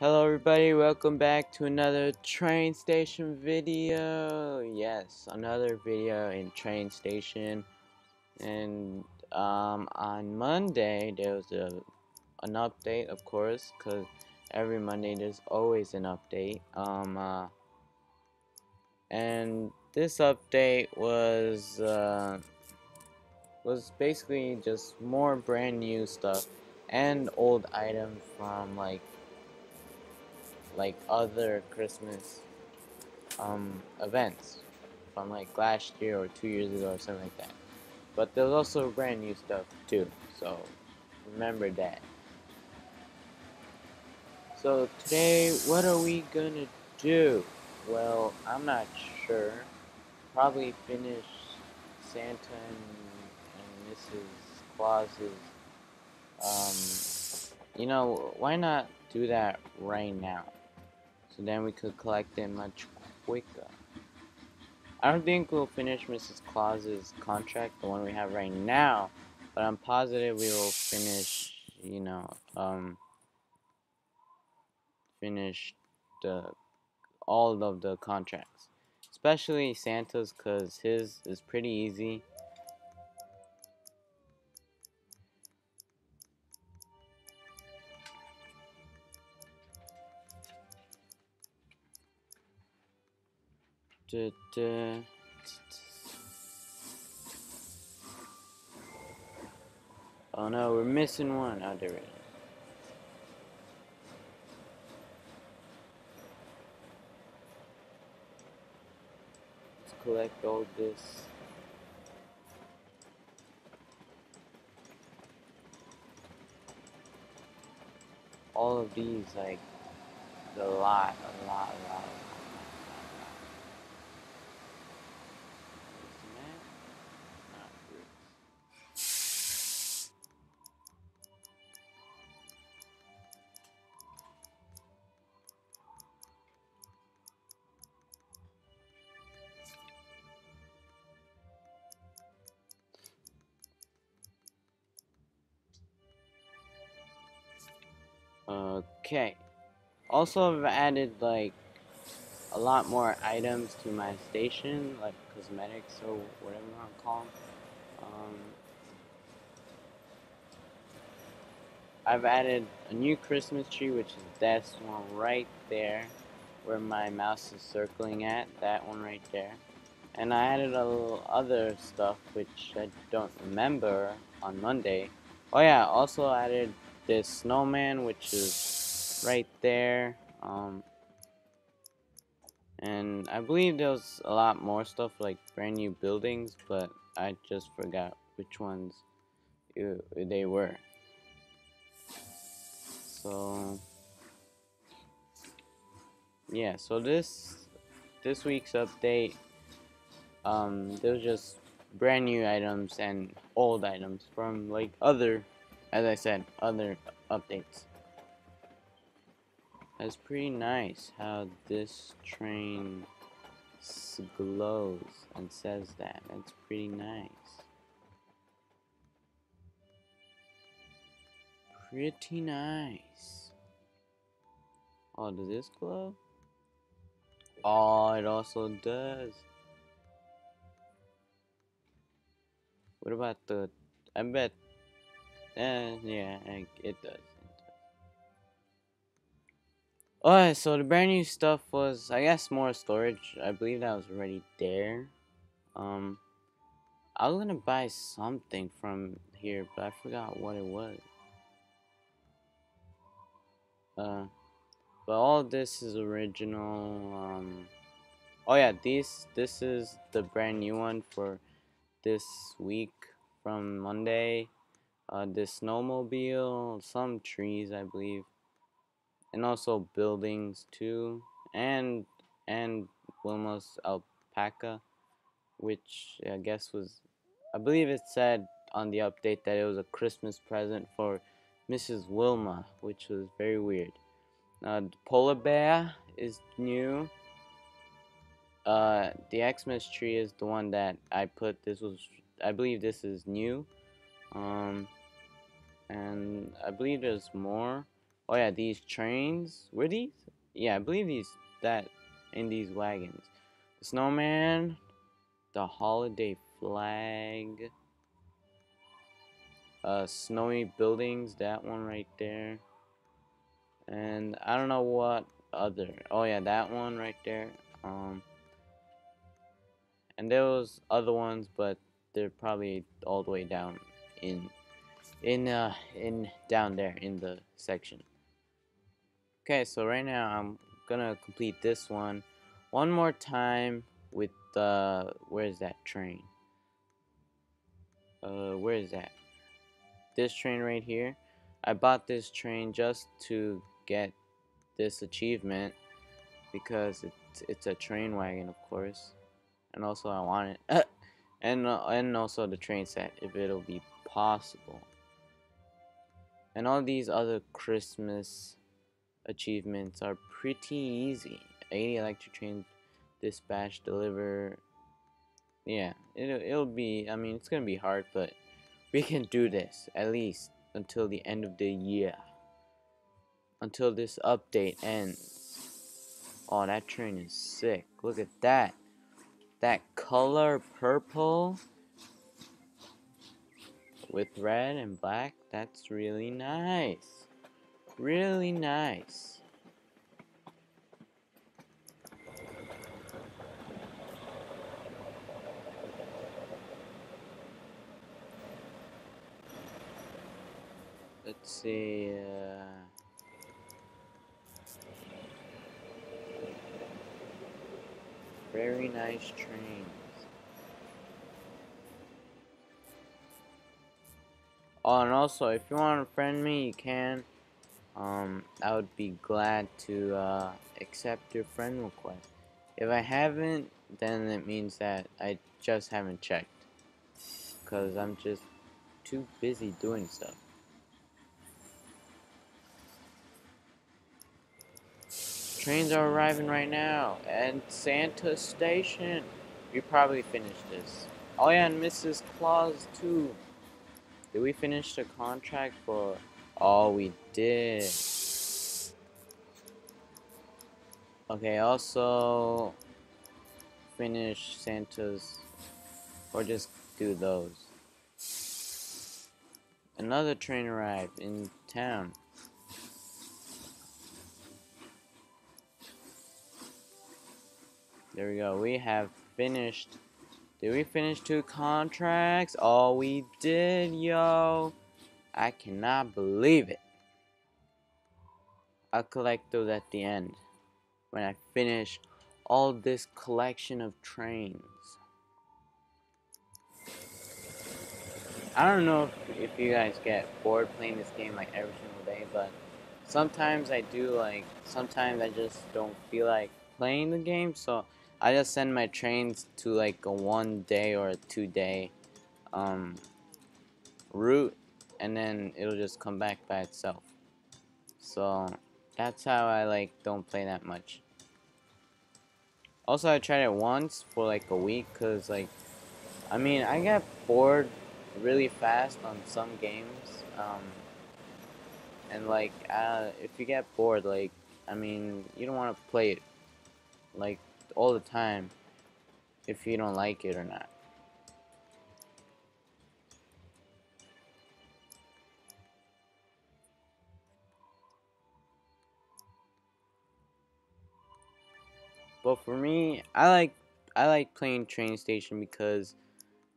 Hello everybody, welcome back to another train station video. Yes, another video in train station. And um, on Monday there was a an update, of course, because every Monday there's always an update. Um, uh, and this update was uh, was basically just more brand new stuff and old items from like like other Christmas um, events from like last year or two years ago or something like that. But there's also brand new stuff too, so remember that. So today, what are we gonna do? Well, I'm not sure. Probably finish Santa and, and Mrs. Claus's. Um, you know, why not do that right now? So then we could collect it much quicker. I don't think we'll finish Mrs. Claus's contract, the one we have right now, but I'm positive we will finish, you know, um, finish the all of the contracts, especially Santa's, cause his is pretty easy. Da, da. Oh no, we're missing one. Oh, there it is. Let's collect all this. All of these, like, a lot, a lot, a lot. Okay. Also, I've added like a lot more items to my station, like cosmetics or whatever you want to call them. Um, I've added a new Christmas tree, which is this one right there, where my mouse is circling at. That one right there. And I added a little other stuff, which I don't remember on Monday. Oh yeah, also added this snowman, which is right there. Um, and I believe there was a lot more stuff like brand new buildings, but I just forgot which ones they were. So yeah, so this this week's update, um, there's just brand new items and old items from like other, as I said, other updates. That's pretty nice how this train glows and says that. That's pretty nice. Pretty nice. Oh, does this glow? Oh, it also does. What about the... I bet... Eh, yeah, it does. Alright, so the brand new stuff was, I guess, more storage. I believe that was already there. Um, I was gonna buy something from here, but I forgot what it was. Uh, but all this is original. Um, oh yeah, these this is the brand new one for this week from Monday. Uh, this snowmobile, some trees, I believe and also buildings too and and Wilma's alpaca which I guess was I believe it said on the update that it was a Christmas present for Mrs. Wilma which was very weird. Uh, the polar bear is new. Uh, the Xmas tree is the one that I put this was I believe this is new. Um, and I believe there's more Oh yeah, these trains. Were these? Yeah, I believe these that in these wagons. The snowman, the holiday flag, uh, snowy buildings. That one right there. And I don't know what other. Oh yeah, that one right there. Um. And there was other ones, but they're probably all the way down in in uh in down there in the section okay so right now I'm gonna complete this one. One more time with uh where's that train? Uh where is that? This train right here. I bought this train just to get this achievement because it's it's a train wagon of course. And also I want it. And uh, and also the train set if it'll be possible. And all these other Christmas achievements are pretty easy. 80 electric trains dispatch deliver yeah it'll, it'll be I mean it's gonna be hard but we can do this at least until the end of the year. Until this update ends. Oh that train is sick. Look at that. That color purple with red and black that's really nice really nice let's see uh, very nice trains Oh, and also, if you want to friend me, you can. Um, I would be glad to uh, accept your friend request. If I haven't, then it means that I just haven't checked. Because I'm just too busy doing stuff. Trains are arriving right now at Santa Station. We probably finished this. Oh yeah, and Mrs. Claus too. Did we finish the contract for... Oh, we did. Okay, also... Finish Santa's... Or just do those. Another train arrived in town. There we go. We have finished did we finish two contracts? Oh, we did, yo. I cannot believe it. I'll collect those at the end. When I finish all this collection of trains. I don't know if, if you guys get bored playing this game like every single day, but sometimes I do like, sometimes I just don't feel like playing the game, so I just send my trains to like a one day or a two day um, route and then it'll just come back by itself. So that's how I like don't play that much. Also I tried it once for like a week cause like I mean I get bored really fast on some games um, and like uh, if you get bored like I mean you don't want to play it like all the time if you don't like it or not. But for me, I like I like playing Train Station because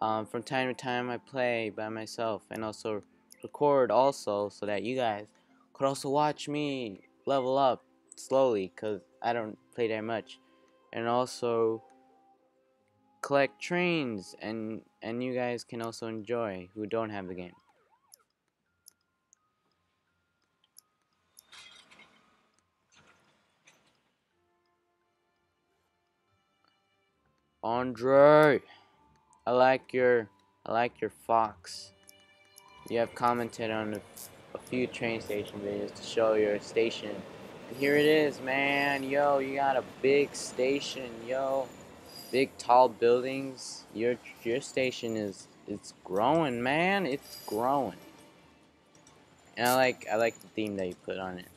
um, from time to time I play by myself and also record also so that you guys could also watch me level up slowly because I don't play that much and also collect trains and and you guys can also enjoy who don't have the game. Andre, I like your I like your fox. You have commented on a, a few train station videos to show your station And here it is, man. Yo, you got a big station, yo. Big tall buildings. Your your station is it's growing, man. It's growing. And I like I like the theme that you put on it.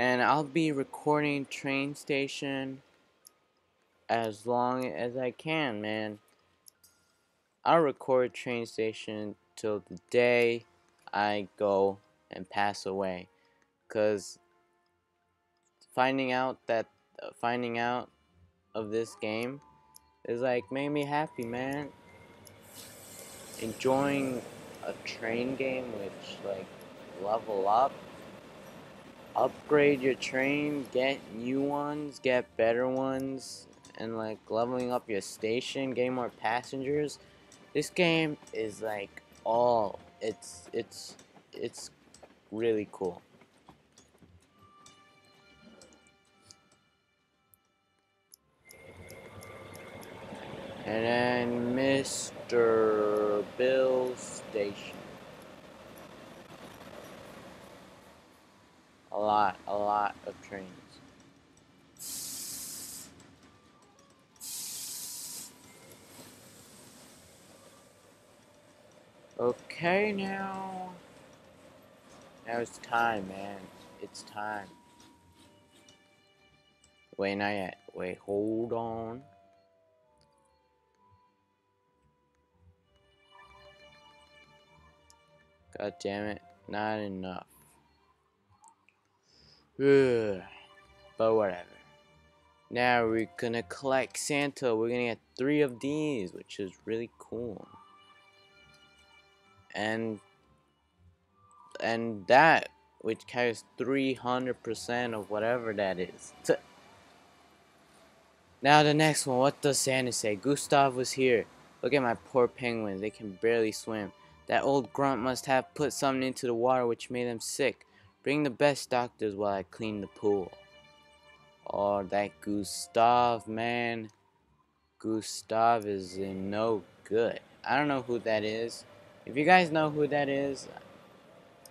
And I'll be recording train station as long as I can, man. I'll record train station till the day I go and pass away. Cause finding out that uh, finding out of this game is like made me happy, man. Enjoying a train game which like level up upgrade your train, get new ones, get better ones, and like leveling up your station, getting more passengers. This game is like all it's it's it's really cool. And then Mr. Bill Station. A lot, a lot of trains. Okay, now. Now it's time, man. It's time. Wait, not yet. Wait, hold on. God damn it. Not enough. But whatever. Now we're gonna collect Santa. We're gonna get three of these, which is really cool. And and that which carries 300% of whatever that is. Now the next one, what does Santa say? Gustav was here. Look at my poor penguins, they can barely swim. That old grunt must have put something into the water which made them sick. Bring the best doctors while I clean the pool. Oh, that Gustav, man. Gustav is no good. I don't know who that is. If you guys know who that is,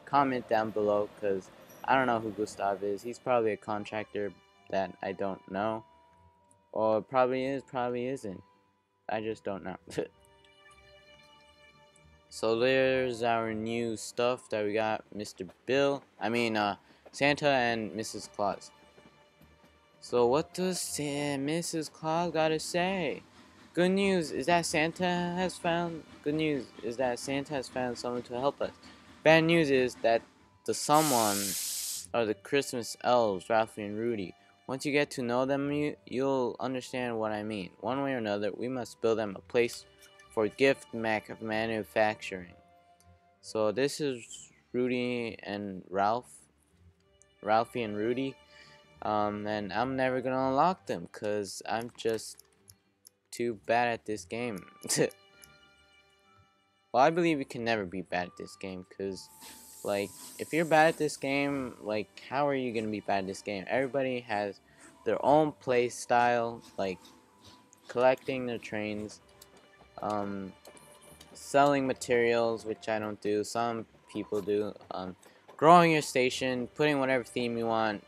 comment down below because I don't know who Gustav is. He's probably a contractor that I don't know. Or probably is, probably isn't. I just don't know. So there's our new stuff that we got Mr. Bill, I mean uh, Santa and Mrs. Claus. So what does Mrs. Claus gotta say? Good news is that Santa has found, good news is that Santa has found someone to help us. Bad news is that the someone are the Christmas elves, Ralphie and Rudy. Once you get to know them, you, you'll understand what I mean. One way or another, we must build them a place for gift mac of manufacturing. So this is Rudy and Ralph, Ralphie and Rudy, um, and I'm never gonna unlock them because I'm just too bad at this game. well, I believe you can never be bad at this game because, like, if you're bad at this game, like, how are you gonna be bad at this game? Everybody has their own play style, like collecting their trains um, selling materials, which I don't do. Some people do. Um, growing your station, putting whatever theme you want,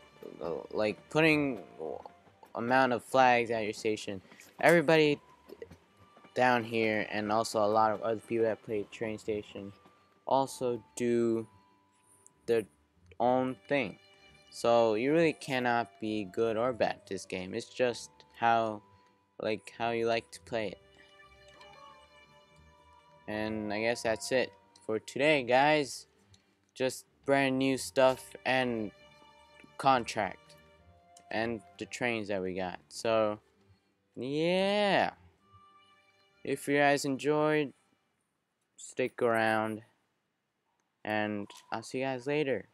like putting amount of flags at your station. Everybody down here, and also a lot of other people that play train station, also do their own thing. So you really cannot be good or bad this game. It's just how, like, how you like to play it. And I guess that's it for today, guys. Just brand new stuff and contract and the trains that we got. So, yeah. If you guys enjoyed, stick around. And I'll see you guys later.